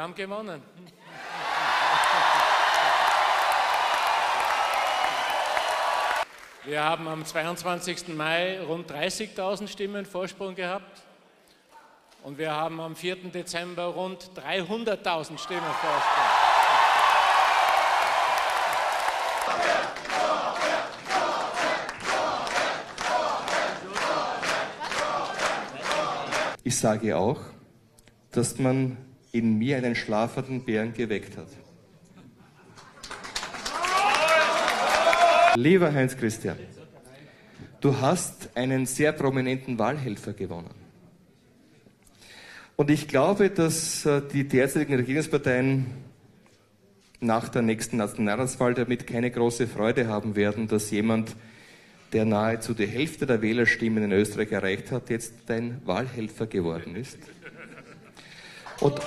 haben gewonnen. Wir haben am 22. Mai rund 30.000 Stimmen Vorsprung gehabt und wir haben am 4. Dezember rund 300.000 Stimmen Vorsprung. Ich sage auch, dass man in mir einen schlafenden Bären geweckt hat. Lieber Heinz Christian, du hast einen sehr prominenten Wahlhelfer gewonnen. Und ich glaube, dass äh, die derzeitigen Regierungsparteien nach der nächsten Nationalratswahl damit keine große Freude haben werden, dass jemand, der nahezu die Hälfte der Wählerstimmen in Österreich erreicht hat, jetzt dein Wahlhelfer geworden ist. Und